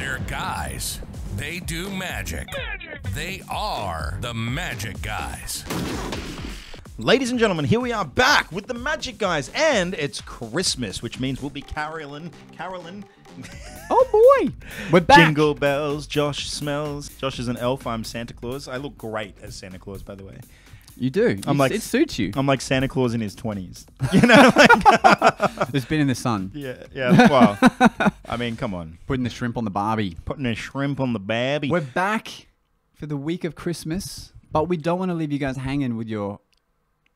They're guys. They do magic. They are the magic guys. Ladies and gentlemen, here we are back with the Magic Guys, and it's Christmas, which means we'll be caroling, caroling. Oh boy, we're back. Jingle bells, Josh smells. Josh is an elf, I'm Santa Claus. I look great as Santa Claus, by the way. You do. I'm like- it suits you. I'm like Santa Claus in his 20s. You know? Like, It's been in the sun, yeah, yeah, well, I mean, come on. putting the shrimp on the barbie. Putting the shrimp on the barbie. We're back for the week of Christmas, but we don't want to leave you guys hanging with your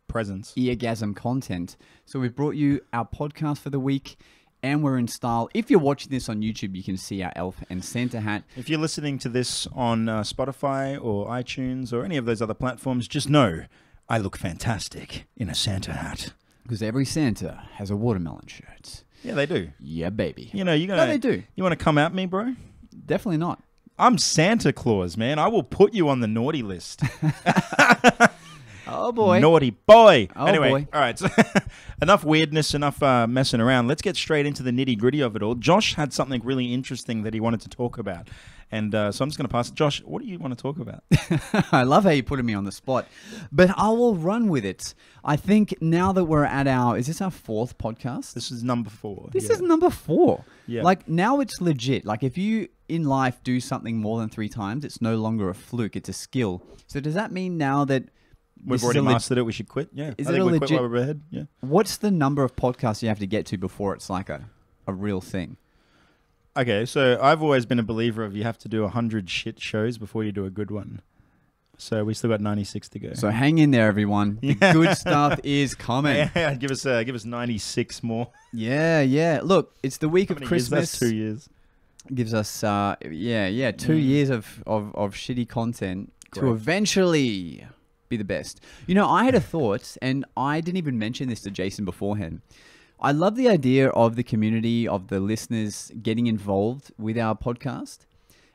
Presents. eargasm content. So we've brought you our podcast for the week, and we're in style. If you're watching this on YouTube, you can see our elf and Santa hat. If you're listening to this on uh, Spotify or iTunes or any of those other platforms, just know I look fantastic in a Santa hat. Because every Santa has a watermelon shirt. Yeah, they do. Yeah, baby. You know, you No, gonna No, they do. You want to come at me, bro? Definitely not. I'm Santa Claus, man. I will put you on the naughty list. Oh boy. Naughty boy. Oh, anyway, boy. all right. So enough weirdness, enough uh, messing around. Let's get straight into the nitty gritty of it all. Josh had something really interesting that he wanted to talk about, and uh, so I'm just going to pass it. Josh, what do you want to talk about? I love how you putting me on the spot, but I will run with it. I think now that we're at our, is this our fourth podcast? this is number four. This yeah. is number four. Yeah. Like now it's legit. Like if you in life do something more than three times, it's no longer a fluke. It's a skill. So does that mean now that We've already a mastered it. We should quit. Yeah. Is I it a legit- while we're ahead. Yeah. what's the number of podcasts you have to get to before it's like a, a real thing? Okay, so I've always been a believer of you have to do a hundred shit shows before you do a good one. So we still got ninety six to go. So hang in there, everyone. The Yeah. good stuff is coming. yeah, give us uh, give us ninety six more. Yeah, yeah. Look, it's the week How of years? Christmas. That's two years. gives us uh yeah yeah two years of, of of shitty content to eventually be the best. You know i had a thought and i didn't even mention this to jason beforehand. I love the idea of the community of the listeners getting involved with our podcast.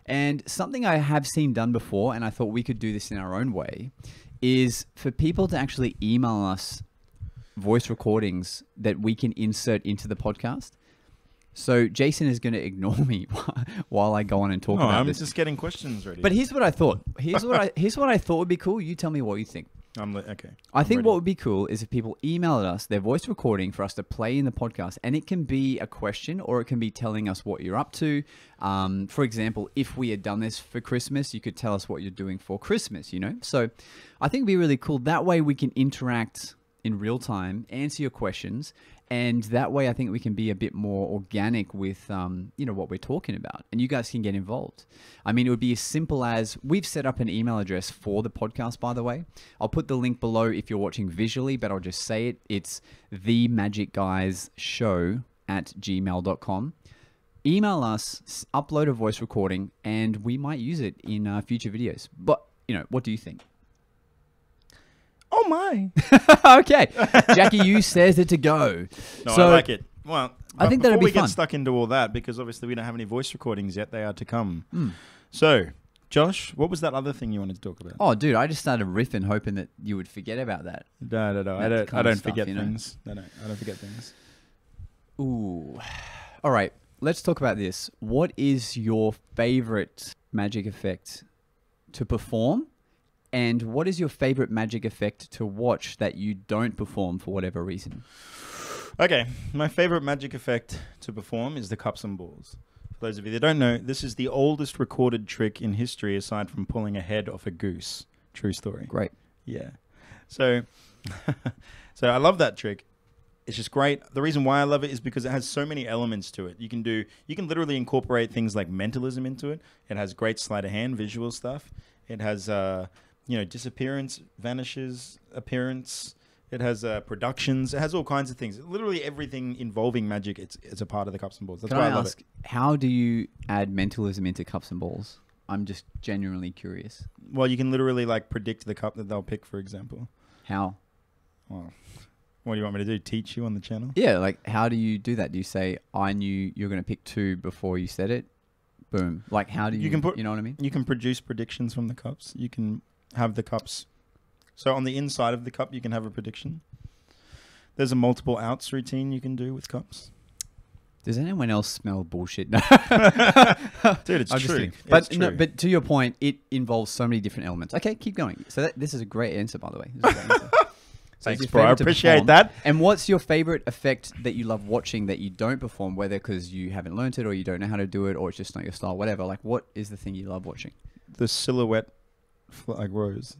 And something i have seen done before and i thought we could do this in our own way is for people to actually email us voice recordings that we can insert into the podcast so Jason is going to ignore me while I go on and talk No, about Oh, I'm this. just getting questions ready. But here's what I thought. Here's what I here's what I thought would be cool. You tell me what you think. I'm li- okay. I I'm think ready. what would be cool is if people emailed us their voice recording for us to play in the podcast, and it can be a question or it can be telling us what you're up to. Um, for example, if we had done this for Christmas, you could tell us what you're doing for Christmas. You know, so I think it'd be really cool. That way, we can interact in real time, answer your questions, and that way, I think we can be a bit more organic with um, you know what we're talking about, and you guys can get involved. I mean, it would be as simple as we've set up an email address for the podcast. By the way, I'll put the link below if you're watching visually, but I'll just say it. It's the Magic Guys Show at gmail.com. Email us, upload a voice recording, and we might use it in uh, future videos. But you know, what do you think? Oh my! okay, Jackie, you says it to go. No, so I like it. Well, I think that'd before be we fun. get stuck into all that, because obviously we don't have any voice recordings yet. They are to come. Hmm. So, Josh, what was that other thing you wanted to talk about? Oh, dude, I just started riffing, hoping that you would forget about that. No, no, no. I don't. I don't stuff, forget you know? things. No, no. I don't forget things. Ooh. All right, let's talk about this. What is your favorite magic effect to perform? And what is your favorite magic effect to watch that you don't perform for whatever reason? Okay, my favorite magic effect to perform is the cups and balls. For those of you that don't know, this is the oldest recorded trick in history, aside from pulling a head off a goose. True story. Great. Yeah. So, so I love that trick. It's just great. The reason why I love it is because it has so many elements to it. You can do, you can literally incorporate things like mentalism into it. It has great sleight of hand, visual stuff. It has, uh, you know, disappearance, vanishes, appearance. It has uh, productions. It has all kinds of things. Literally everything involving magic. It's it's a part of the cups and balls. That's Can why I I, love ask, it. how do you add mentalism into cups and balls? I'm just genuinely curious. Well, you can literally like predict the cup that they'll pick, for example. How? Well, what do you want me to do? Teach you on the channel? Yeah, like how do you do that? Do you say I knew you're going to pick two before you said it? Boom. Like how do you? You can put- You know what I mean? You can produce predictions from the cups. You can have the cups. So on the inside of the cup, you can have a prediction. There's a multiple outs routine you can do with cups. Does anyone else smell bullshit? No. Dude, it's I'm true. kidding. But It's no, but to your point, it involves so many different elements. Okay, keep going. So that, this is a great answer, by the way. This is a great answer. So Thanks, bro. I appreciate that. And what's your favorite effect that you love watching that you don't perform, whether because you haven't learnt it or you don't know how to do it or it's just not your style, whatever? Like, what is the thing you love watching? the silhouette flag rose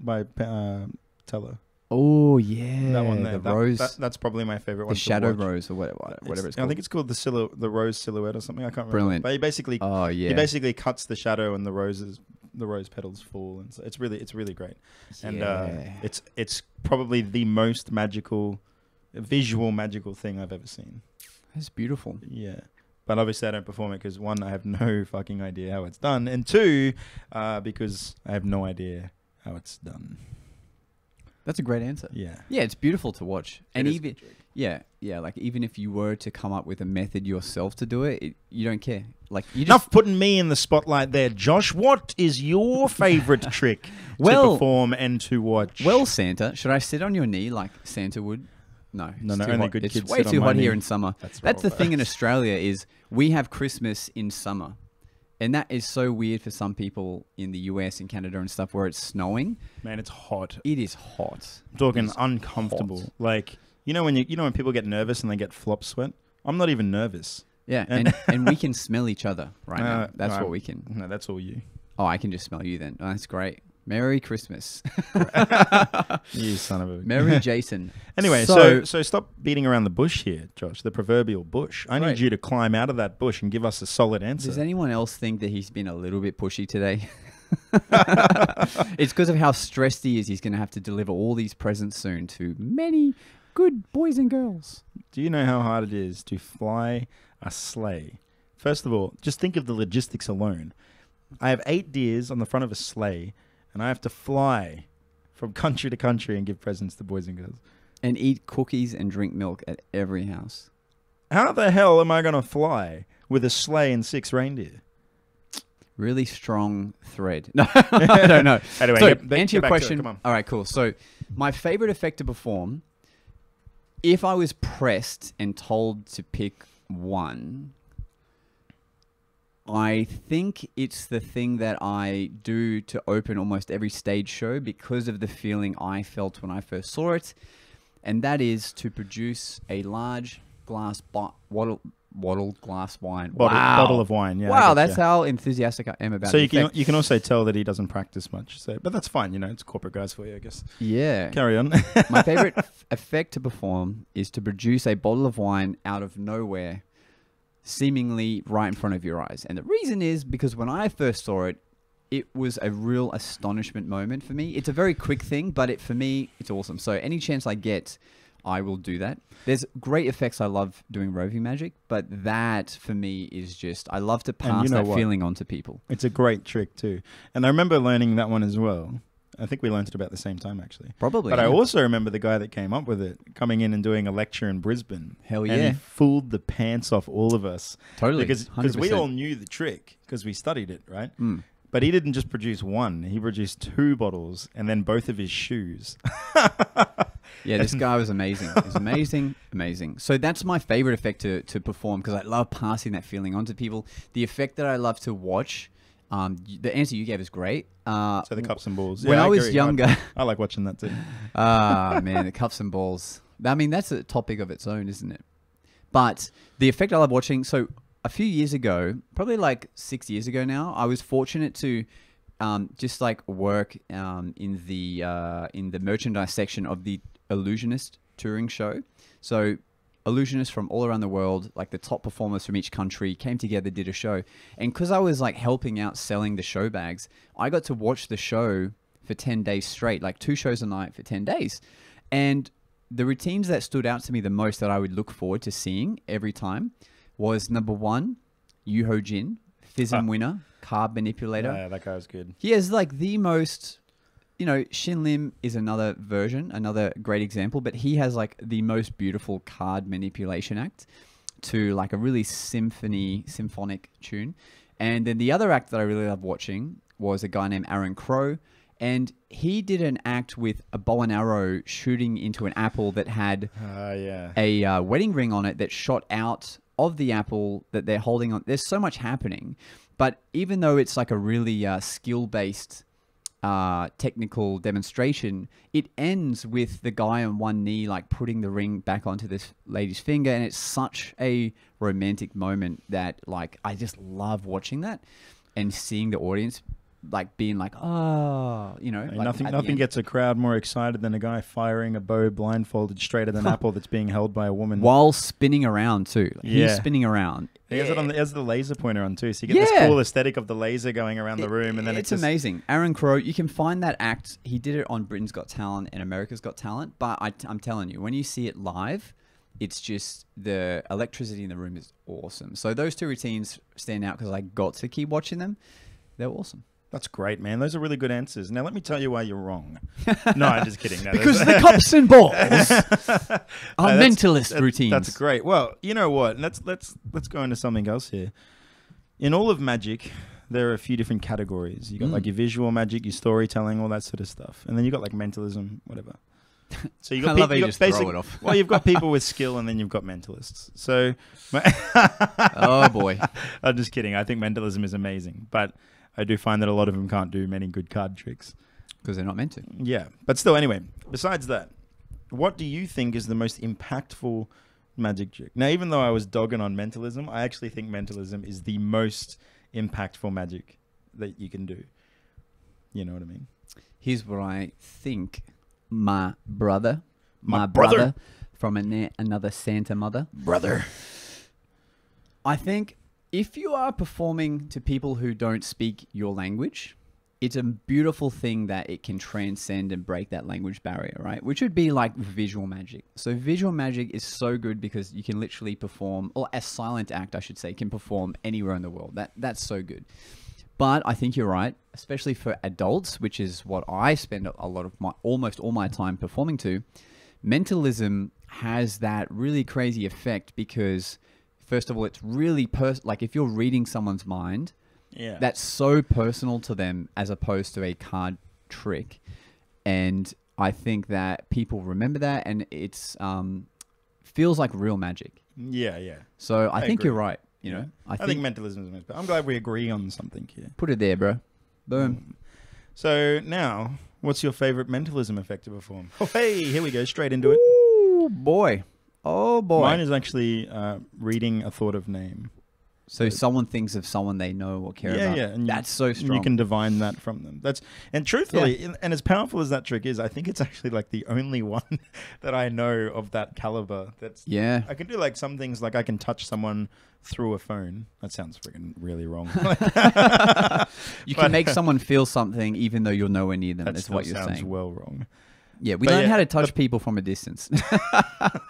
by uh, Teller. Oh yeah, that one there. the That- rose, that- that's probably my favorite one. the shadow rose or whatever, whatever it's, called. I think it's called the silhou- the rose silhouette or something. I can't remember. Brilliant. But he basically oh yeah, he basically cuts the shadow and the roses the rose petals fall and so it's really it's really great. And uh, it's it's probably the most magical visual magical thing I've ever seen. That's beautiful. Yeah. But obviously, I don't perform it because one, I have no fucking idea how it's done, and two, uh, because I have no idea how it's done. That's a great answer. Yeah. Yeah, it's beautiful to watch, and even good trick. yeah, yeah, like even if you were to come up with a method yourself to do it, it you don't care. Like you just Enough putting me in the spotlight there, Josh. What is your favorite trick Well- to perform and to watch? Well, Santa, should I sit on your knee like Santa would? No, No, it's no, too only hot. good It's kids way sit too hot here knee. in summer. That's That's, the thing in Australia is we have Christmas in summer, and that is so weird for some people in the US and Canada and stuff where it's snowing. man, it's hot. It is hot. I'm talking uncomfortable. hot. Like you know when you you know when people get nervous and they get flop sweat. I'm not even nervous. Yeah, And- and and we can smell each other right now. Uh, That's no, what we can. No, that's all you. Oh, I can just smell you then. Oh, that's great. Merry Christmas. You son of a. Merry Jason. Anyway, so, so stop beating around the bush here, Josh. The proverbial bush. I need Right. you to climb out of that bush and give us a solid answer. Does anyone else think that he's been a little bit pushy today? it's because of how stressed he is. He's going to have to deliver all these presents soon to many good boys and girls. Do you know how hard it is to fly a sleigh? First of all, just think of the logistics alone. I have eight deers on the front of a sleigh, and I have to fly from country to country and give presents to boys and girls. And eat cookies and drink milk at every house. How the hell am I going to fly with a sleigh and six reindeer? Really strong thread. No, I don't know. Anyway, so, get- answer your question. come on. All right, cool. So, my favorite effect to perform, if I was pressed and told to pick one, I think it's the thing that I do to open almost every stage show because of the feeling I felt when I first saw it, and that is to produce a large glass bo- wattle, wattle glass wine. Bottle, wow. bottle of wine. Yeah. Wow, that's ya. how enthusiastic I am about So you can effect. you can also tell that he doesn't practice much. So, but that's fine. You know, it's corporate guys for you, I guess. Yeah. Carry on. My favorite effect to perform is to produce a bottle of wine out of nowhere, seemingly right in front of your eyes. And the reason is because when I first saw it, it was a real astonishment moment for me. It's a very quick thing, but it for me, it's awesome. So any chance I get, I will do that. There's great effects I love doing roving magic, but that for me is just I love to And you pass know that what? feeling on to people. It's a great trick too. And I remember learning that one as well. I think we learned it about the same time actually. Probably. But I also remember the guy that came up with it coming in and doing a lecture in Brisbane. Hell And yeah. he fooled the pants off all of us. Totally. Because because we all knew the trick because we studied it, right? Mm. But he didn't just produce one. He produced two bottles and then both of his shoes. Yeah, this guy was amazing. He's amazing, amazing. So that's my favorite effect to, to perform because I love passing that feeling on to people. The effect that I love to watch, um, the answer you gave is great. Uh, So the cups and balls. when Yeah, I was agree. younger, I like watching that too. ah man, the cups and balls. I mean, that's a topic of its own, isn't it? But the effect I love watching. So a few years ago, probably like six years ago now, I was fortunate to um, just like work um, in the uh, in the merchandise section of the Illusionist touring show. So illusionists from all around the world, like the top performers from each country, came together, did a show. And because I was like helping out selling the show bags, I got to watch the show for 10 days straight, like two shows a night for 10 days. And the routines that stood out to me the most that I would look forward to seeing every time was number one, Yuho Jin, FISM ah. winner, card manipulator. Yeah, that guy was good. He has like the most, you know, Shin Lim is another version, another great example, but he has like the most beautiful card manipulation act to like a really symphony, symphonic tune. And then the other act that I really love watching was a guy named Aaron Crow. and he did an act with a bow and arrow shooting into an apple that had Ah, yeah. a uh, wedding ring on it that shot out of the apple that they're holding on. There's so much happening, but even though it's like a really uh, skill based uh, technical demonstration, it ends with the guy on one knee like putting the ring back onto this lady's finger, and it's such a romantic moment that like I just love watching that and seeing the audience like being like, oh, you know, like, nothing nothing gets a crowd more excited than a guy firing a bow blindfolded straight at an apple that's being held by a woman. while spinning around too. Like, He's spinning around. He has it on the, he has the laser pointer on too, so you get Yeah. this cool aesthetic of the laser going around the room, and then it's it's, just, amazing. Aaron Crow, you can find that act. He did it on Britain's Got Talent and America's Got Talent. But I, am telling you, when you see it live, it's just the electricity in the room is awesome. So those two routines stand out because I got to keep watching them. They're awesome. That's great, man. Those are really good answers. Now let me tell you why you're wrong. no, I'm just kidding. No, Because the cups and balls are No, mentalist that- routines. That's great. Well, you know what? Let's let's let's go into something else here. In all of magic, there are a few different categories. You got like Mm. your visual magic, your storytelling, all that sort of stuff, and then you got like mentalism, whatever. So you got I love peop- how you just throw it off. well, you've got people with skill, and then you've got mentalists. So, oh boy. I'm just kidding. I think mentalism is amazing, but I do find that a lot of them can't do many good card tricks. Because they're not meant to. Yeah, but still, anyway. Besides that, what do you think is the most impactful magic trick? Now, even though I was dogging on mentalism, I actually think mentalism is the most impactful magic that you can do. You know what I mean? Here's what I think my brother, My my, brother. brother, from a, another Santa mother, Brother. I think if you are performing to people who don't speak your language, it's a beautiful thing that it can transcend and break that language barrier, right? Which would be like visual magic. So visual magic is so good because you can literally perform, or a silent act, I should say, can perform anywhere in the world. That that's so good. But I think you're right, especially for adults, which is what I spend a lot of my almost all my time performing to. Mentalism has that really crazy effect because first of all, it's really pers- like if you're reading someone's mind, Yeah. that's so personal to them as opposed to a card trick. And I think that people remember that and it's um feels like real magic. yeah, yeah. So I, I think agree. you're right, you know. I I think, think mentalism is the most. I'm glad we agree on something here. put it there, bro. Boom. So now, what's your favorite mentalism effect to perform? Oh, hey, here we go, straight into it. Ooh, boy. Oh boy. Mine is actually uh, reading a thought of name. so someone thinks of someone they know or care yeah, about. yeah, and you- That's so strong. You can divine that from them. That's and truthfully, and- and as powerful as that trick is, I think it's actually like the only one that I know of that caliber. That's yeah. I can do like some things, like I can touch someone through a phone. That sounds freaking really wrong. You But- can make someone feel something even though you're nowhere near them. That's what you're sounds saying. well wrong. Yeah, we but learn yeah, how to touch but- people from a distance.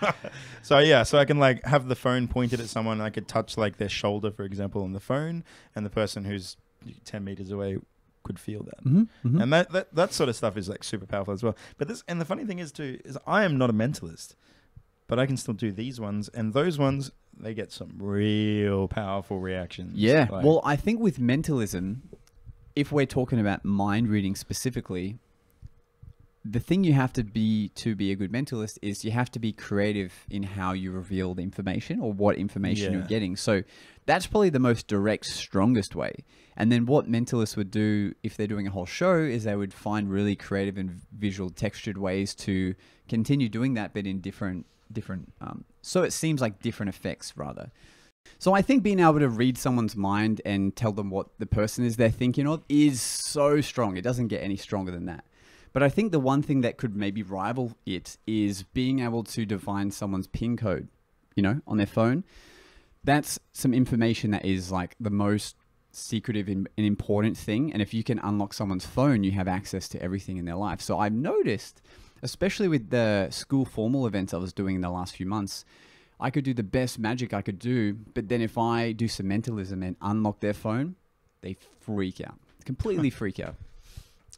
So yeah, so I can like have the phone pointed at someone. And I could touch like their shoulder, for example, on the phone, and the person who's ten meters away could feel that. Mhm, mhm. And that, that that sort of stuff is like super powerful as well. But this and the funny thing is too is I am not a mentalist, but I can still do these ones and those ones. They get some real powerful reactions. Yeah. Like- well, I think with mentalism, if we're talking about mind reading specifically, the thing you have to be to be a good mentalist is you have to be creative in how you reveal the information or what information Yeah. you're getting. So that's probably the most direct, strongest way. And then what mentalists would do if they're doing a whole show is they would find really creative and visual textured ways to continue doing that, but in different different. Um, so it seems like different effects rather. So I think being able to read someone's mind and tell them what the person is they're thinking of is so strong. It doesn't get any stronger than that. But I think the one thing that could maybe rival it is being able to divine someone's PIN code, you know, on their phone. That's some information that is like the most secretive and important thing. And if you can unlock someone's phone, you have access to everything in their life. So I've noticed, especially with the school formal events I was doing in the last few months, I could do the best magic I could do, but then if I do some mentalism and unlock their phone, they freak out. Completely freak out.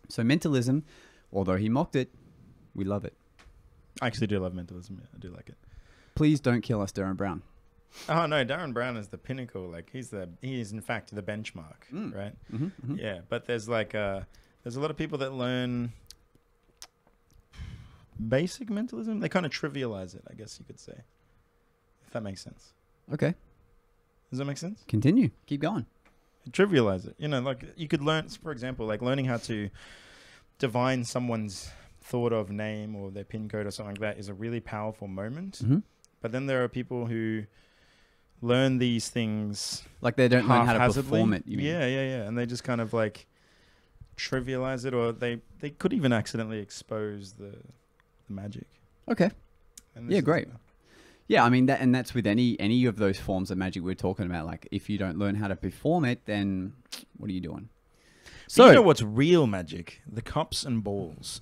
So mentalism, although he mocked it, we love it. I actually do love mentalism. Yeah, I do like it. Please don't kill us, Derren Brown. Oh no, Derren Brown is the pinnacle. Like he's the he is in fact the benchmark, Mm. right? Mm-hmm, Yeah, but there's like uh There's a lot of people that learn basic mentalism. They kind of trivialize it, I guess you could say. If that makes sense. Okay, Does that make sense? continue. Keep going. trivialize it. You know, like you could learn, for example, like learning how to divine someone's thought of name or their pin code or something like that is a really powerful moment. hmm But then there are people who learn these things Like they don't learn how to perform it. You mean? Yeah, yeah, yeah, and they just kind of like trivialize it, or they they could even accidentally expose the, the magic. Okay. And Yeah, great. Yeah, I mean that, and that's with any any of those forms of magic we're talking about. Like, if you don't learn how to perform it, then what are you doing? So So, you know what's real magic? The cups and balls.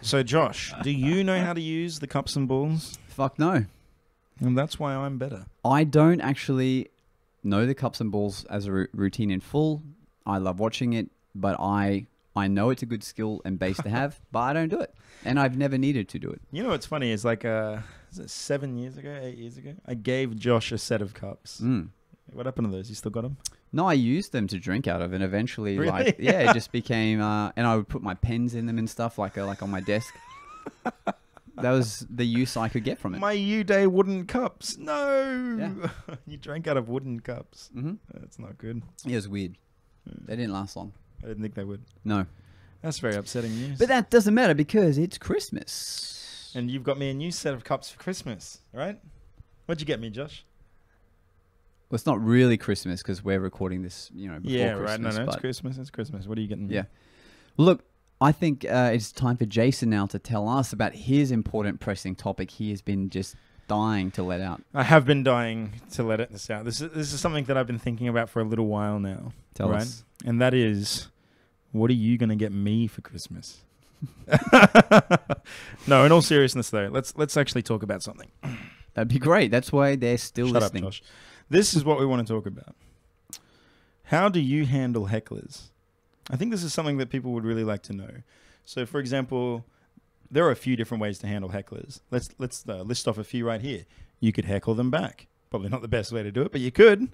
So Josh, do you know how to use the cups and balls? fuck no, And that's why I'm better. I don't actually know the cups and balls as a routine in full. I love watching it, but I I know it's a good skill and base to have, but I don't do it, and I've never needed to do it. You know what's funny is like uh, is it seven years ago, eight years ago? I gave Josh a set of cups. Mm. What happened to those? You still got them? No, I used them to drink out of, and eventually, Really? like, yeah, it just became. Uh, and I would put my pens in them and stuff, like, uh, like on my desk. that was the use I could get from it. My Uday wooden cups. No, Yeah. you drank out of wooden cups. hmm That's not good. It was weird. Mm. They didn't last long. I didn't think they would. No, That's very upsetting news. but that doesn't matter because it's Christmas. and you've got me a new set of cups for Christmas, right? What'd you get me, Josh? Well, it's not really Christmas because we're recording this, you know, before yeah, Christmas. right. No, no, it's but- Christmas. It's Christmas. What are you getting? Yeah. Look, I think uh, it's time for Jason now to tell us about his important pressing topic he has been just dying to let out. I have been dying to let it this out. This is this is something that I've been thinking about for a little while now. Tell right? us. And that is, what are you gonna get me for Christmas? no, in all seriousness though, let's let's actually talk about something. That'd be great. That's why they're still Shut listening. up, Josh. This is what we want to talk about. How do you handle hecklers? I think this is something that people would really like to know. So, for example, there are a few different ways to handle hecklers. Let's let's uh, list off a few right here. You could heckle them back. Probably not the best way to do it, but you could.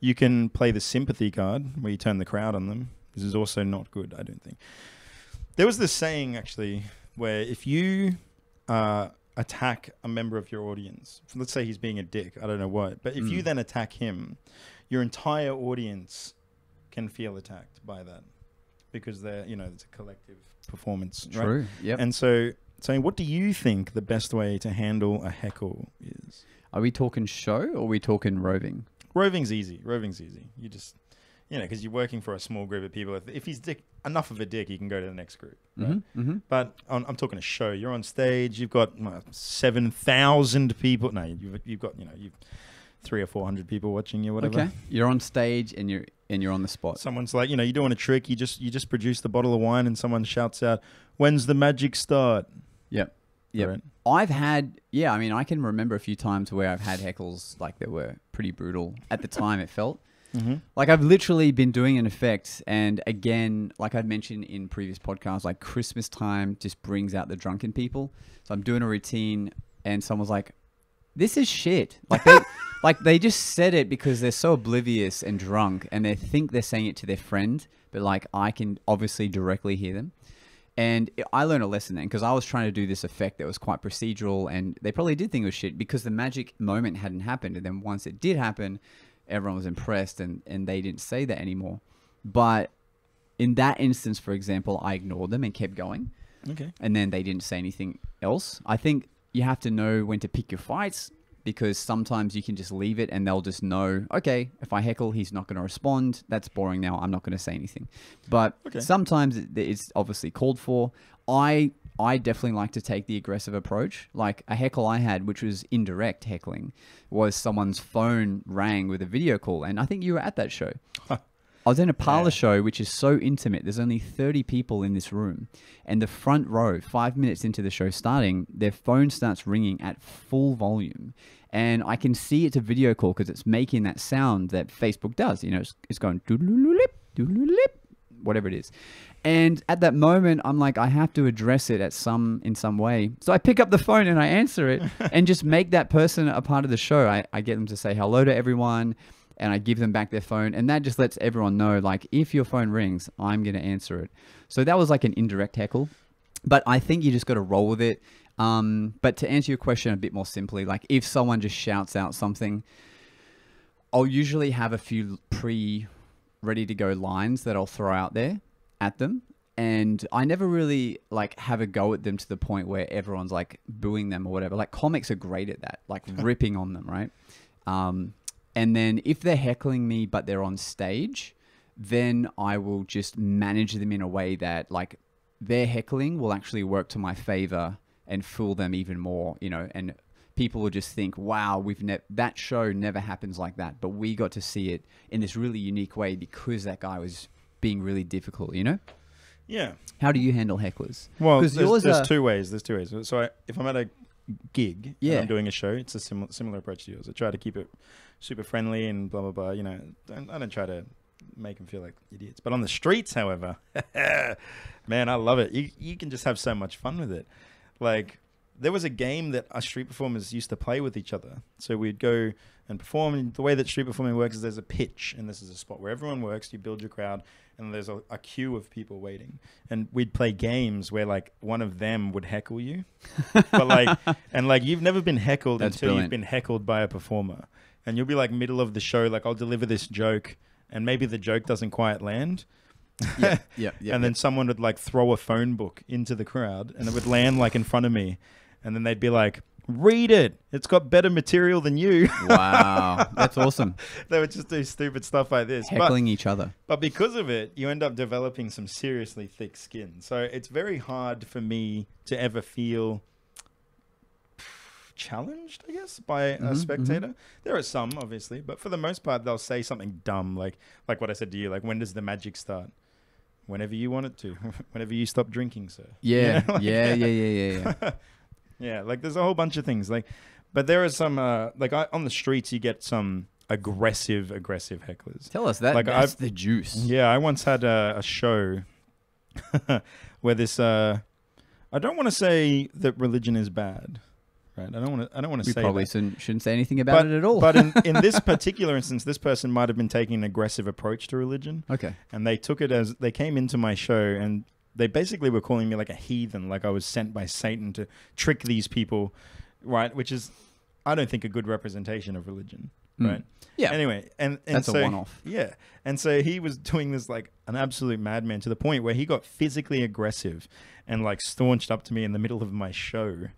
You can play the sympathy card where you turn the crowd on them. This is also not good, I don't think. There was this saying actually where if you uh, attack a member of your audience, let's say he's being a dick, I don't know what, but if you Mm. then attack him, your entire audience can feel attacked by that because they're, you know, it's a collective performance. Right? True. Yep. And so, so what do you think the best way to handle a heckle is? Are we talking show or are we talking roving? Roving's easy. Roving's easy. You just, you know, because you're working for a small group of people. If, if he's dick, enough of a dick, you can go to the next group. Right? Mm-hmm. Mm-hmm. But on, I'm talking a show. You're on stage. You've got uh, seven thousand people. No, you've, you've got you know you've three or four hundred people watching you. Whatever. Okay. You're on stage and you're and you're on the spot. Someone's like, you know, you're doing a trick. You just you just produce the bottle of wine, and someone shouts out, "When's the magic start?" Yep. Yep. Right? I've had, yeah, I mean, I can remember a few times where I've had heckles like that were pretty brutal at the time. It felt Mm-hmm. like I've literally been doing an effect, and again, like I'd mentioned in previous podcasts, like Christmas time just brings out the drunken people. So I'm doing a routine, and someone's like, "This is shit." Like they, like they just said it because they're so oblivious and drunk, and they think they're saying it to their friend, but like I can obviously directly hear them. And I learned a lesson then because I was trying to do this effect that was quite procedural, and they probably did think it was shit because the magic moment hadn't happened. And then once it did happen, everyone was impressed, and, and they didn't say that anymore. But in that instance, for example, I ignored them and kept going, Okay. and then they didn't say anything else. I think you have to know when to pick your fights because sometimes you can just leave it and they'll just know, okay, if I heckle, he's not going to respond. That's boring now. I'm not going to say anything. But Okay. sometimes it's obviously called for. I I definitely like to take the aggressive approach. Like a heckle I had, which was indirect heckling, was someone's phone rang with a video call, and I think you were at that show. I was in a parlor Yeah. show, which is so intimate. There's only 30 people in this room. And the front row, five minutes into the show starting, their phone starts ringing at full volume. And I can see it's a video call because it's making that sound that Facebook does. You know, it's, it's going whatever it is. And at that moment, I'm like, I have to address it at some in some way. So I pick up the phone and I answer it, and just make that person a part of the show. I, I get them to say hello to everyone, and I give them back their phone, and that just lets everyone know like if your phone rings, I'm gonna answer it. So that was like an indirect heckle, but I think you just got to roll with it. Um, but to answer your question a bit more simply, like if someone just shouts out something, I'll usually have a few pre ready to go lines that I'll throw out there at them. And I never really like have a go at them to the point where everyone's like booing them or whatever. Like comics are great at that, like ripping on them, right? Um, and then if they're heckling me but they're on stage, then I will just manage them in a way that like their heckling will actually work to my favor and fool them even more, you know, and people will just think, "Wow, we've ne- that show never happens like that." But we got to see it in this really unique way because that guy was being really difficult. You know, Yeah. how do you handle hecklers? Well, there's, yours there's are- two ways. There's two ways. So I, if I'm at a gig Yeah. and I'm doing a show, it's a similar similar approach to yours. I try to keep it super friendly and blah blah blah. You know, don't, I don't try to make them feel like idiots. But on the streets, however, man, I love it. You you can just have so much fun with it. Like there was a game that us street performers used to play with each other. So we'd go and perform. And the way that street performing works is there's a pitch, and this is a spot where everyone works. You build your crowd, and there's a, a queue of people waiting. And we'd play games where like one of them would heckle you, but like, and like you've never been heckled That's until brilliant. you've been heckled by a performer, and you'll be like middle of the show, like I'll deliver this joke, and maybe the joke doesn't quite land. Yeah, yeah, yeah. and then someone would like throw a phone book into the crowd and it would land like in front of me and then they'd be like read it. It's got better material than you. Wow, that's awesome. they would just do stupid stuff like this. But, Heckling each other. but because of it you end up developing some seriously thick skin. So it's very hard for me to ever feel challenged i guess by a Mhm, spectator. There are some obviously but for the most part they'll say something dumb like like what i said to you like when does the magic start? Whenever you want it to. Whenever you stop drinking sir. You know, like- yeah, yeah, yeah, yeah, yeah. Yeah, like there's a whole bunch of things. Like, but there are some uh, like I, on the streets you get some aggressive, aggressive hecklers. Tell us that. Like, that's I've- the juice. Yeah, I once had a, a show where this. Uh, I don't want to say that religion is bad, right? I don't want to. I don't want to We say probably shouldn't, shouldn't say anything about it at all. But in, in this particular instance, this person might have been taking an aggressive approach to religion okay. and they took it as they came into my show and they basically were calling me like a heathen, like I was sent by Satan to trick these people, right? Which is, I don't think, a good representation of religion, Mm. right? Yeah. Anyway, and, and That's a so, one-off. Yeah, and so he was doing this like an absolute madman to the point where he got physically aggressive and like staunched up to me in the middle of my show,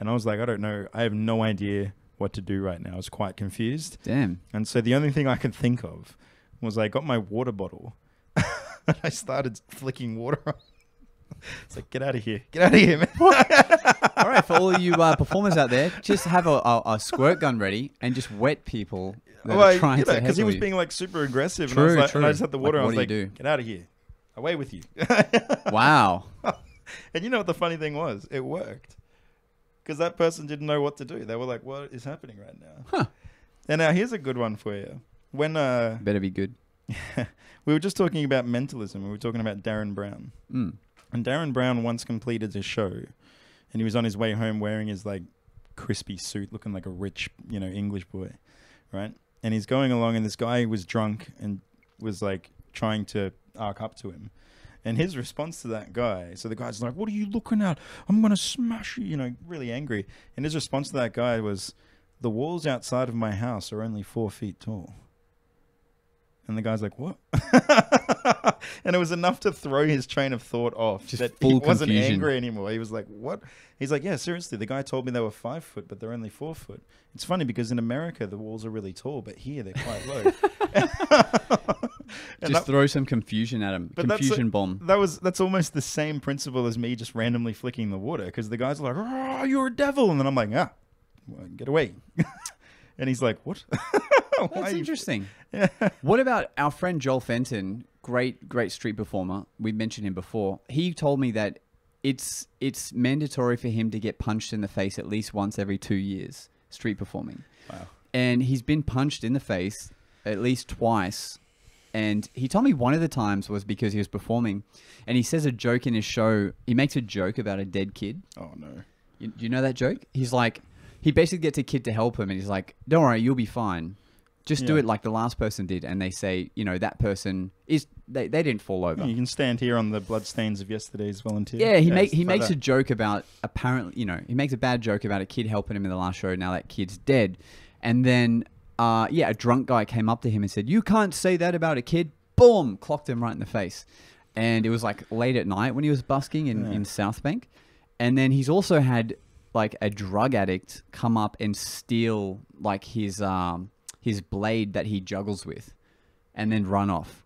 and I was like, I don't know, I have no idea what to do right now. I was quite confused. Damn. And so the only thing I could think of was I got my water bottle and I started flicking water on. It's like, get out of here. Get out of here, man. All right, for all you uh, performers out there, just have a, a, a squirt gun ready and just wet people that Well, are trying to because he was you. being like super aggressive. and, I was True, and I just had the Like, water. and I was like, do? get out of here. Away with you. Wow. and you know what the funny thing was? It worked. Because that person didn't know what to do. They were like, what is happening right now? Huh. And now here's a good one for you. When uh, Better be good. we were just talking about mentalism, we were talking about Derren Brown. Mm. And Derren Brown once completed a show, and he was on his way home wearing his like crispy suit, looking like a rich, you know, English boy, right? And he's going along, and this guy was drunk and was like trying to arc up to him. And his response to that guy, so the guy's like, "What are you looking at? I'm gonna smash you!" You know, really angry. And his response to that guy was, "The walls outside of my house are only four feet tall." And the guy's like, "What?" and it was enough to throw his train of thought off. Just that full he wasn't confusion. angry anymore. He was like, "What?" He's like, "Yeah, seriously. The guy told me they were five foot, but they're only four foot. It's funny because in America the walls are really tall, but here they're quite low." Just that- throw some confusion at him. That's a- Confusion bomb. that was that's almost the same principle as me just randomly flicking the water because the guy's are like, "Oh, you're a devil," and then I'm like, "Ah, well, get away." And he's like, "What?" That's interesting. What about our friend Joel Fenton, great great street performer? We mentioned him before. He told me that it's it's mandatory for him to get punched in the face at least once every 2 years street performing. Wow. And he's been punched in the face at least twice. And he told me one of the times was because he was performing and he says a joke in his show. He makes a joke about a dead kid. Oh no. You, do you know that joke? He's like, he basically gets a kid to help him, and he's like, "Don't worry, you'll be fine." Just do Yeah. it like the last person did, and they say, you know, that person is they, they didn't fall over. You can stand here on the bloodstains of yesterday's volunteer. Yeah, he make, he makes a joke about apparently, you know, he makes a bad joke about a kid helping him in the last show. Now that kid's dead, and then, uh, yeah, a drunk guy came up to him and said, "You can't say that about a kid." Boom, clocked him right in the face, and it was like late at night when he was busking in in South Bank, and then he's also had like a drug addict come up and steal like his um his blade that he juggles with, and then run off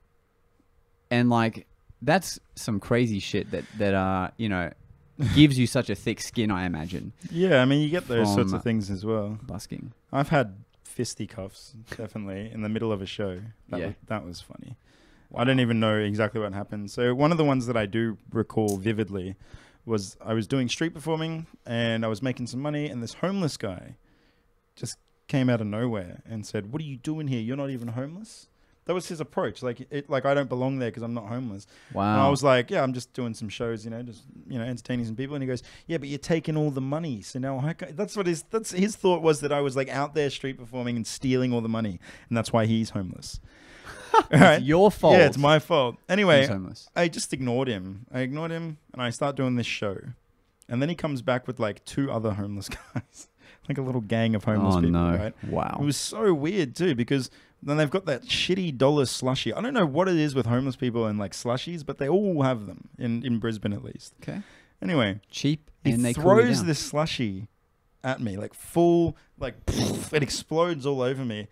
and like that's some crazy shit that that uh you know gives you such a thick skin i imagine Yeah, I mean, you get those sorts of things as well. busking I've had fisticuffs, definitely, in the middle of a show. That, Yeah. was, that was funny. I don't even know exactly what happened. So, one of the ones that I do recall vividly was I was doing street performing and I was making some money, and this homeless guy just came out of nowhere and said, What are you doing here? You're not even homeless? That was his approach. Like, it, like I don't belong there because I'm not homeless. And I was like, yeah, I'm just doing some shows, you know, just you know, entertaining some people. And he goes, yeah, but you're taking all the money. So now I ca- that's what his that's his thought was that I was like out there street performing and stealing all the money, and that's why he's homeless. All it's your fault Yeah, it's my fault. Anyway, He's homeless. I just ignored him. I ignored him, and I start doing this show, and then he comes back with like two other homeless guys, like a little gang of homeless oh people, no right? wow It was so weird too because then they've got that shitty dollar slushy. I don't know what it is with homeless people and like slushies, but they all have them in, in Brisbane at least. okay Anyway, cheap he and they cool you throws down. this slushy at me like full, like it explodes all over me.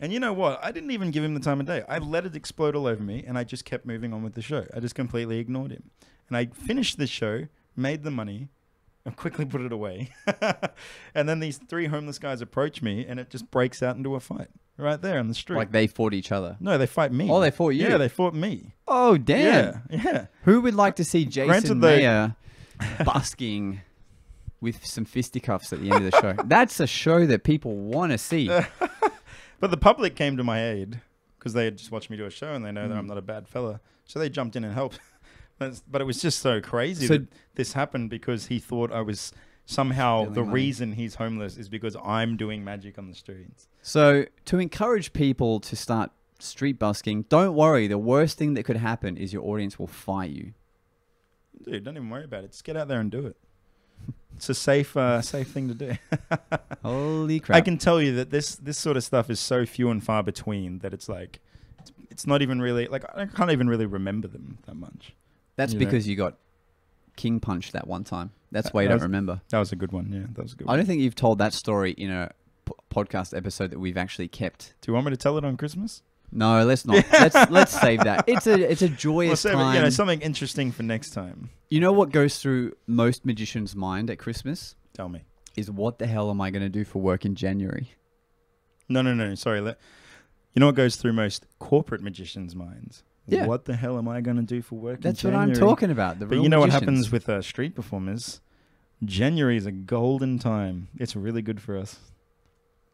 And you know what? I didn't even give him the time of day. I let it explode all over me, and I just kept moving on with the show. I just completely ignored him, and I finished the show, made the money, and quickly put it away. and then these three homeless guys approach me, and it just breaks out into a fight right there on the street. like they fought each other no, they fight me. Oh, they fought you? Yeah, they fought me. oh damn Yeah, yeah. who would like to see jason Granted they- Maher busking with some fisticuffs at the end of the show that's a show that people want to see But the public came to my aid because they had just watched me do a show and they know that Mm. I'm not a bad fella. So they jumped in and helped. but, it was just so crazy So- that this happened because he thought I was somehow the money. reason he's homeless is because I'm doing magic on the streets. So, to encourage people to start street busking, don't worry. The worst thing that could happen is your audience will fight you. Dude, don't even worry about it. Just get out there and do it. It's a safe, uh, safe thing to do. Holy crap! I can tell you that this this sort of stuff is so few and far between that it's like, it's, it's not even really like I can't even really remember them that much. That's you know. because you got king punched that one time. That's That- why you don't was- remember. That was a good one. Yeah, that was a good. I one. don't think you've told that story in a p- podcast episode that we've actually kept. Do you want me to tell it on Christmas? No, let's not. let's let's save that. It's a it's a Well, joyous it, time. you know, something interesting for next time. you know what goes through most magicians' mind at Christmas Tell me. is what the hell am I going to do for work in January? No, no, no. Sorry. Let, you know what goes through most corporate magicians' minds? Yeah. What the hell am I going to do for work? in That's what I'm talking about. The But you know what happens with uh, street performers? January is a golden time. It's really good for us.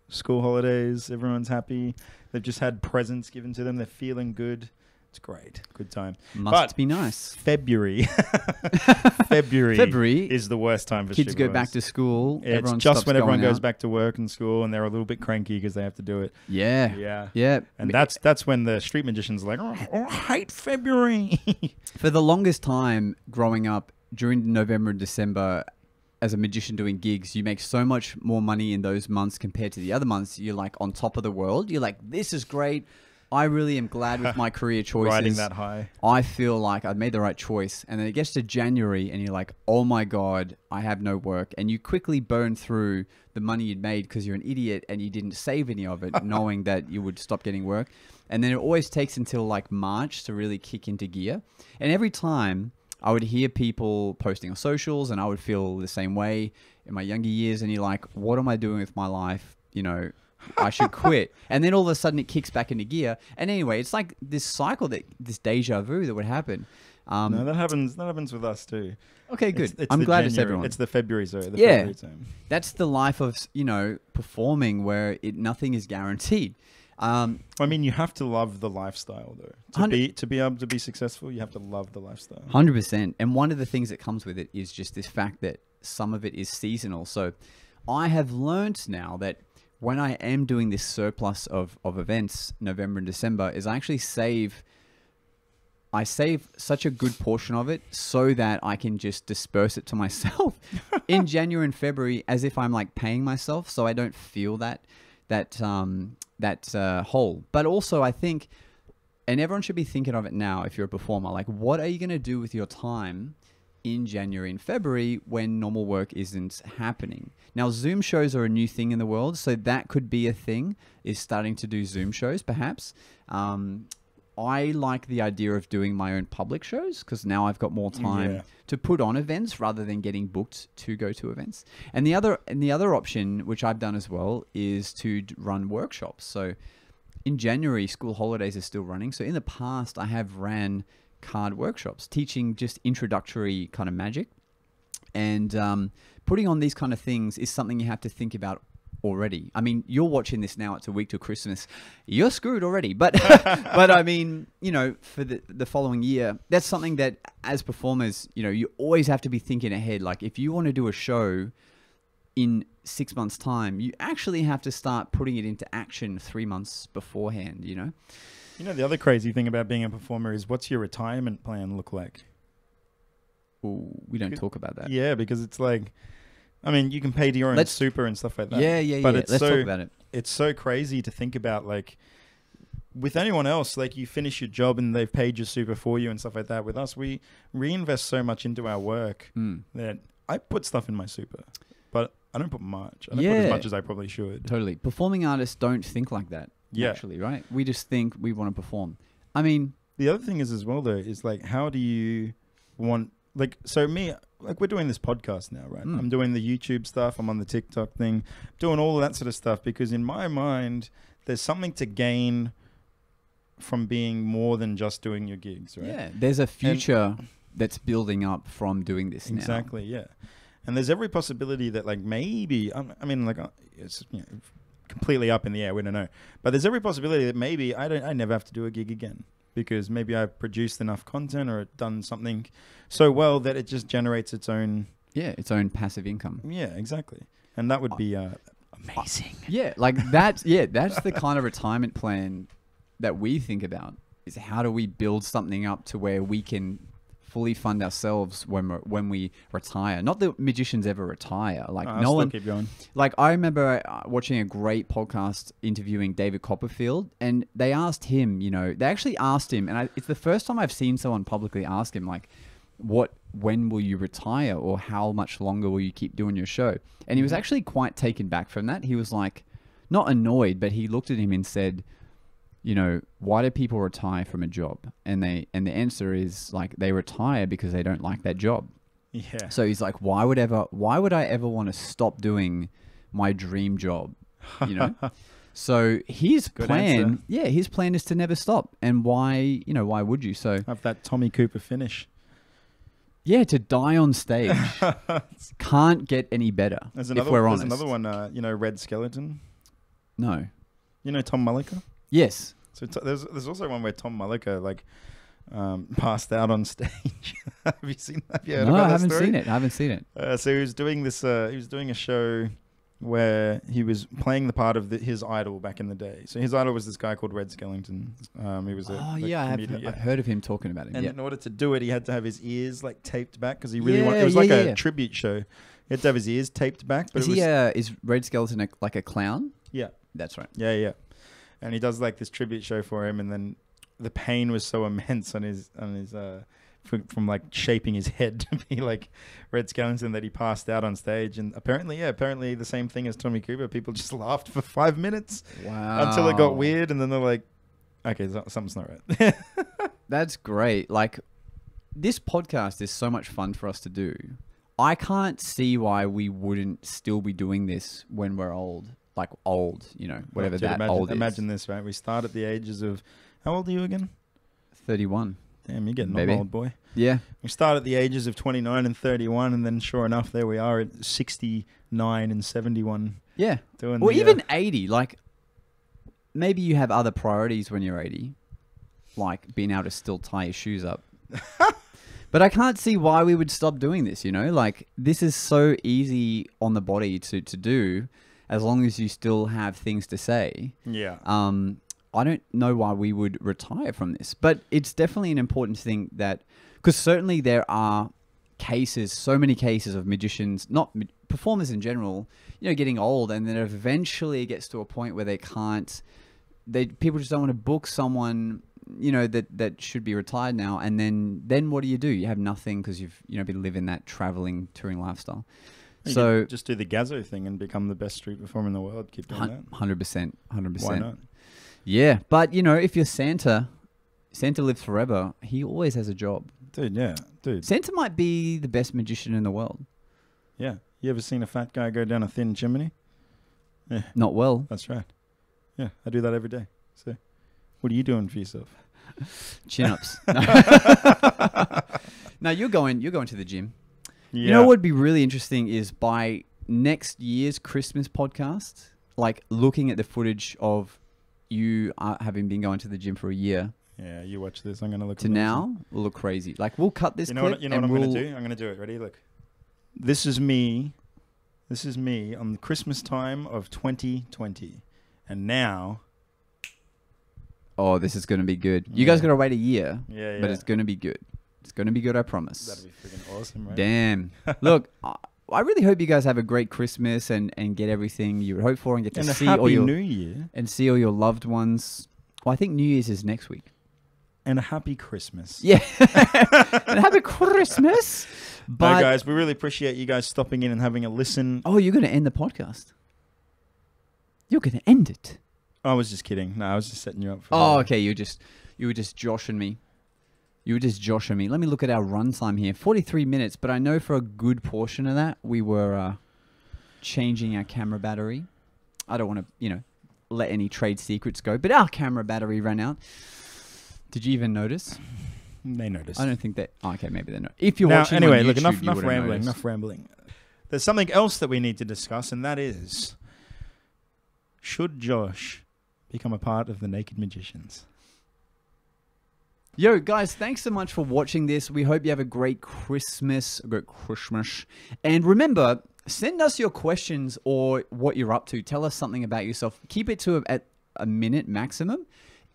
School holidays, everyone's happy. They've just had presents given to them. They're feeling good. It's great. Good time. Must but- be nice. February. February. February, is the worst time for kids go back to school. It's just when everyone goes out. back to work and school, and they're a little bit cranky because they have to do it. Yeah, Yeah, yeah. and that's that's when the street magicians are like, oh, oh, I hate February. For the longest time growing up during November and December, as a magician doing gigs, you make so much more money in those months compared to the other months. You're like on top of the world. You're like, this is great. I really am glad with my career choices. Riding that high. I feel like I've made the right choice. And then it gets to January and you're like, oh my God, I have no work. And you quickly burn through the money you'd made because you're an idiot and you didn't save any of it, knowing that you would stop getting work. And then it always takes until like March to really kick into gear. And every time I would hear people posting on socials and I would feel the same way in my younger years. And you're like, what am I doing with my life? You know, I should quit. and then all of a sudden it kicks back into gear. And anyway, it's like this cycle that this deja vu that would happen. Um, no, that happens. That happens with us too. okay, good. It's, it's I'm glad it's January- everyone. It's the February zone. The Yeah. February time. That's the life of you know performing where it nothing is guaranteed. Um, I mean, you have to love the lifestyle though. To be to be able to be successful, you have to love the lifestyle. Hundred percent. And one of the things that comes with it is just this fact that some of it is seasonal. So I have learned now that when I am doing this surplus of, of events, November and December, is I actually save I save such a good portion of it so that I can just disperse it to myself in January and February as if I'm like paying myself so I don't feel that that um that uh, hole. But also I think and everyone should be thinking of it now if you're a performer like what are you going to do with your time in January and February when normal work isn't happening. Now, Zoom shows are a new thing in the world, so that could be a thing, is starting to do Zoom shows perhaps. Um, I like the idea of doing my own public shows because now I've got more time Yeah. to put on events rather than getting booked to go to events. And the other and the other option, which I've done as well, is to run workshops. So in January, school holidays are still running. So in the past, I have ran card workshops teaching just introductory kind of magic. And um, putting on these kind of things is something you have to think about already. I mean, you're watching this now; it's a week till Christmas. You're screwed already. But, but I mean, you know, for the the following year, that's something that as performers, you know, you always have to be thinking ahead. Like if you want to do a show in six months' time, you actually have to start putting it into action three months beforehand. You know. You know, the other crazy thing about being a performer is what's your retirement plan look like? Ooh, we don't talk about that. Yeah, because it's like, I mean, you can pay to your own Let's- super and stuff like that. yeah, yeah. But yeah. it's Let's so talk about it. it's so crazy to think about like with anyone else like you finish your job and they've paid your super for you and stuff like that with us we reinvest so much into our work Mm, that i put stuff in my super but i don't put much i don't put Yeah. as much as i probably should totally. Performing artists don't think like that. Yeah. Actually, right? We just think we want to perform. I mean, the other thing is as well though is like how do you want like so me like we're doing this podcast now right Mm. i'm doing the youtube stuff i'm on the tiktok thing doing all of that sort of stuff because in my mind there's something to gain from being more than just doing your gigs right yeah, there's a future that's building up from doing this now. Exactly, yeah. And there's every possibility that, like, maybe, I mean, like, uh, it's you know, completely up in the air. We don't know, but there's every possibility that maybe I don't, I never have to do a gig again because maybe I've produced enough content or done something so well that it just generates its own. Yeah, its own passive income. Yeah, exactly. And that would be uh, amazing. Yeah, like that's yeah, that's the kind of retirement plan that we think about. Is how do we build something up to where we can fully fund ourselves when we when we retire? Not that magicians ever retire. Like no one keep going. Like I remember uh, watching a great podcast interviewing David Copperfield, and they asked him, you know, they actually asked him, and I, it's the first time I've seen someone publicly ask him, like, what, when will you retire, or how much longer will you keep doing your show? And he was actually quite taken back from that. He was like, not annoyed, but he looked at him and said, you know, why do people retire from a job? And they, and the answer is like they retire because they don't like that job. Yeah. So he's like, why would ever, why would I ever want to stop doing my dream job? You know. so his Good plan, answer. yeah, his plan is to never stop. And why, you know, why would you? So Have that Tommy Cooper finish. yeah, to die on stage can't get any better. There's if another, we're there's honest. another one. Uh, you know, Red Skelton. No. You know Tom Mullica. Yes. So t- there's there's also one where Tom Mullica like um, passed out on stage. Have you seen that? Heard no, I haven't seen it. I haven't seen it. Uh, so he was doing this. Uh, he was doing a show where he was playing the part of the, his idol back in the day. So his idol was this guy called Red Skellington. Um, he was a Oh yeah, I have. comedian, He- I've heard of him talking about it. And Yeah. in order to do it, he had to have his ears like taped back because he really wanted. It was yeah, like yeah, a yeah. tribute show. He had to have his ears taped back, but Is he? Uh, is Red Skelton a, like a clown? yeah, That's right. yeah, yeah. And he does like this tribute show for him, and then the pain was so immense on his on his uh from, from like shaping his head to be like Red Skellington that he passed out on stage. And apparently, yeah, apparently the same thing as Tommy Cooper. People just laughed for five minutes Wow. until it got weird, and then they're like, okay, something's not right. That's great. Like this podcast is so much fun for us to do. I can't see why we wouldn't still be doing this when we're old. Like old, you know, whatever Dude, that imagine, old Imagine this, right? We start at the ages of how old are you again? Thirty-one. Damn, you're getting Maybe. old, boy. Yeah. We start at the ages of 29 and 31, and then sure enough, there we are at 69 and 71 Yeah. doing. Or the, uh, even eighty. Like maybe you have other priorities when you're eighty, like being able to still tie your shoes up. but I can't see why we would stop doing this. You know, like this is so easy on the body to to do. As long as you still have things to say. Yeah. Um, I don't know why we would retire from this, but it's definitely an important thing that because certainly there are cases, so many cases of magicians, not performers in general, you know, getting old, and then eventually it gets to a point where they can't. They people just don't want to book someone, you know, that that should be retired now, and then then what do you do? You have nothing because you've you know been living that traveling touring lifestyle. You so just do the Gazzo thing and become the best street performer in the world. Keep doing that. hundred percent, hundred percent. Why not? Yeah, but you know, if you're Santa, Santa lives forever. He always has a job. Dude, yeah. Dude, Santa might be the best magician in the world. yeah. You ever seen a fat guy go down a thin chimney? Not well. That's right. Yeah, I do that every day. So, what are you doing for yourself? Chin ups. no, you're going. You're going to the gym. You know what would be really interesting is by next year's Christmas podcast, like looking at the footage of you uh, having been going to the gym for a year Yeah, you watch this. I'm gonna look to amazing. now will look crazy. Like we'll cut this You know clip what? You know and what I'm we'll, gonna do? I'm gonna do it. Ready? Look. This is me. This is me on the Christmas time of 2020, and now. Oh, this is going to be good. You guys Yeah. got to wait a year, Yeah, yeah. but it's going to be good. It's going to be good, I promise. That'd be freaking awesome, right? Damn. Look, I, I really hope you guys have a great Christmas and, and get everything you would hope for and get to And see all your New Year and see all your loved ones. Well, I think New Year's is next week. and a happy Christmas. Yeah. and happy Christmas. But Bye, guys. We really appreciate you guys stopping in and having a listen. oh, you're going to end the podcast. You're going to end it. I was just kidding. No, I was just setting you up. For Oh, the- okay. You just you were just joshing me. You were just joshing me. Let me look at our runtime here. Forty-three minutes, but I know for a good portion of that we were uh, changing our camera battery. I don't want to, you know, let any trade secrets go, but our camera battery ran out. Did you even notice? They noticed. I don't think that. Oh, okay, maybe they know. If you're now, watching anyway, on look, enough, enough rambling. noticed. Enough rambling. There's something else that we need to discuss, and that is: should Josh become a part of the Naked Magicians? Yo, guys, thanks so much for watching this. We hope you have a great Christmas, a great Christmas. And remember, send us your questions or what you're up to. Tell us something about yourself. Keep it to a, at a minute maximum.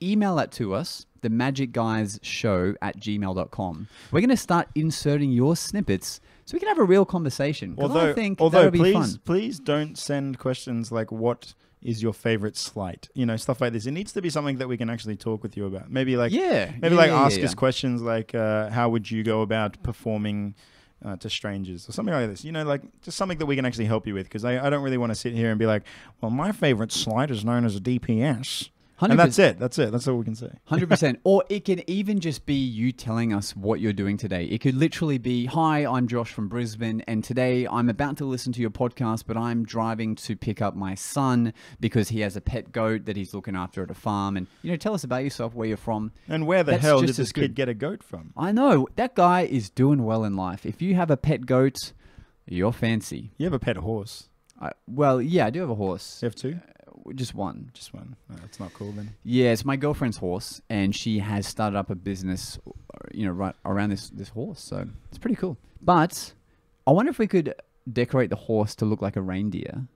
Email that to us, the magic guys show at gmail.com. We're going to start inserting your snippets so we can have a real conversation. Although, I think although please, please don't send questions like "What is your favorite sleight?" You know, stuff like this. It needs to be something that we can actually talk with you about. Maybe like, Yeah. maybe yeah, like yeah, ask yeah, us questions like, uh, "How would you go about performing?" Uh, to strangers or something like this, you know, like just something that we can actually help you with. Because I, I don't really want to sit here and be like, well, my favorite sleight is known as a DPS, and 100%. that's it. That's it. That's all we can say. Hundred percent. Or it can even just be you telling us what you're doing today. It could literally be, "Hi, I'm Josh from Brisbane, and today I'm about to listen to your podcast, but I'm driving to pick up my son because he has a pet goat that he's looking after at a farm." And you know, tell us about yourself, where you're from. And where the That's hell did this kid get a goat from? I know that guy is doing well in life. If you have a pet goat, you're fancy. You have a pet horse. I, well, yeah, I do have a horse, You have two? Uh, just one. Just one. No, that's not cool then. Yeah, it's my girlfriend's horse, and she has started up a business, you know, right around this this horse. So it's pretty cool. But I wonder if we could decorate the horse to look like a reindeer,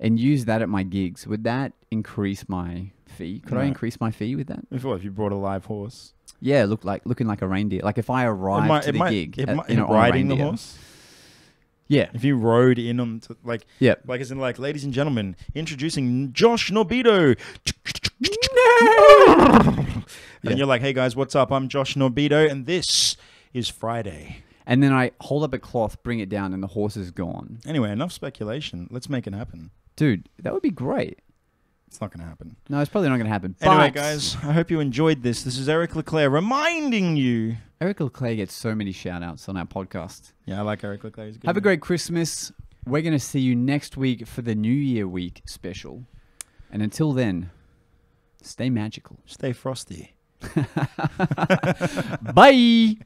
and use that at my gigs. Would that increase my fee? Could I increase my fee with that? If what, if you brought a live horse? Yeah, look like looking like a reindeer. Like if I arrived to the gig, at- might- you know, riding the horse. Yeah, If you rode in on to, like yeah. like as in like ladies and gentlemen, introducing Josh Norbido. Yeah. And you're like, hey guys, what's up? I'm Josh Norbido, and this is Friday. And then I hold up a cloth, bring it down, and the horse is gone. Anyway, enough speculation. Let's make it happen. Dude, that would be great. It's not going to happen. No, it's probably not going to happen. Anyway, but guys, I hope you enjoyed this. This is Eric Leclerc reminding you. Eric Leclerc gets so many shout outs on our podcast. Yeah, I like Eric Leclerc. He's a good Have a man. great Christmas. We're going to see you next week for the New Year week special. And until then, stay magical. Stay frosty. Bye.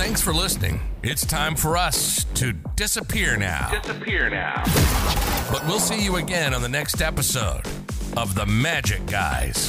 Thanks for listening. It's time for us to disappear now. Disappear now. But we'll see you again on the next episode of The Magic Guys.